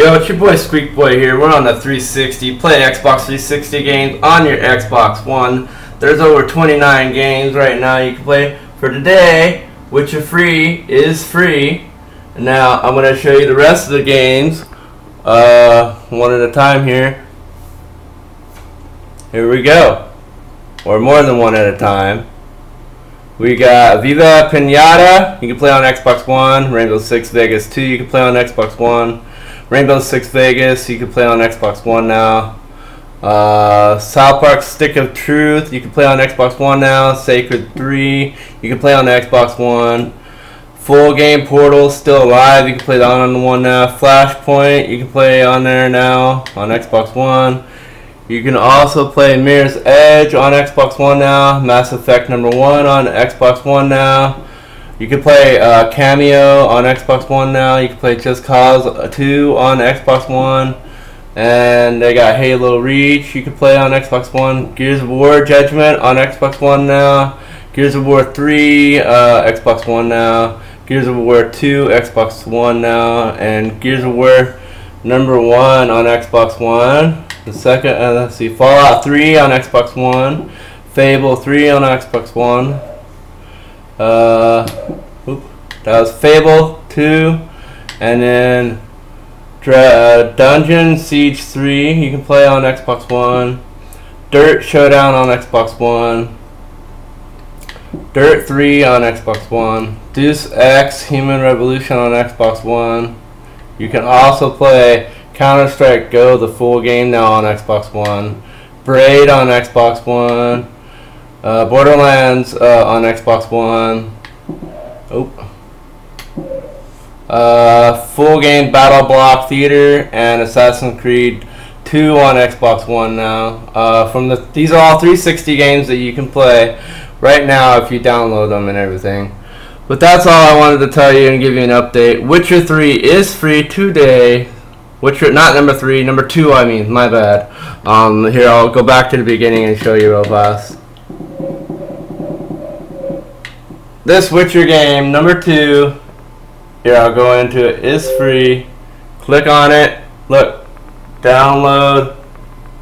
Yo, it's your boy Squeak Boy here. We're on the 360. Play Xbox 360 games on your Xbox One. There's over 29 games right now you can play for today, which are free, is free. Now I'm going to show you the rest of the games uh, one at a time here. Here we go. Or more than one at a time. We got Viva Pinata. You can play on Xbox One. Rainbow Six Vegas 2. You can play on Xbox One. Rainbow Six Vegas, you can play on Xbox One now. Uh, South Park Stick of Truth, you can play on Xbox One now. Sacred 3, you can play on Xbox One. Full Game Portal, still alive, you can play that on the one now. Flashpoint, you can play on there now on Xbox One. You can also play Mirror's Edge on Xbox One now. Mass Effect number 1 on Xbox One now. You can play uh, Kameo on Xbox One now. You can play Just Cause 2 on Xbox One. And they got Halo Reach. You can play on Xbox One. Gears of War Judgment on Xbox One now. Gears of War 3, uh, Xbox One now. Gears of War 2, Xbox One now. And Gears of War number 1 on Xbox One. The second, uh, let's see, Fallout 3 on Xbox One. Fable 3 on Xbox One. Uh, oop, that was Fable 2. And then uh, Dungeon Siege 3, you can play on Xbox One. Dirt Showdown on Xbox One. Dirt 3 on Xbox One. Deus Ex Human Revolution on Xbox One. You can also play Counter Strike Go, the full game now on Xbox One. Braid on Xbox One. Uh, Borderlands uh, on Xbox One. Oh. Uh, full game Battle Block Theater and Assassin's Creed 2 on Xbox One now. Uh, from the these are all 360 games that you can play right now if you download them and everything. But that's all I wanted to tell you and give you an update. Witcher 3 is free today. Witcher, not number 3, number 2 I mean, my bad. Um, here I'll go back to the beginning and show you real fast. This Witcher game, number two, here I'll go into it, is free. Click on it. Look, download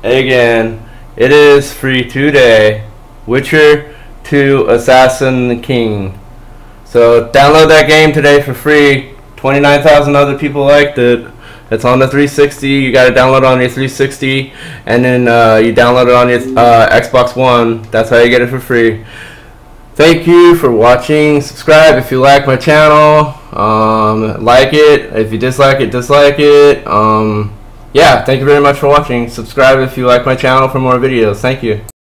again. It is free today. Witcher 2 Assassin King. So download that game today for free. 29,000 other people liked it. It's on the 360. You got to download it on your 360, and then uh, you download it on your uh, Xbox One. That's how you get it for free. Thank you for watching. Subscribe if you like my channel. Um, like it. If you dislike it, dislike it. Um, yeah, thank you very much for watching. Subscribe if you like my channel for more videos. Thank you.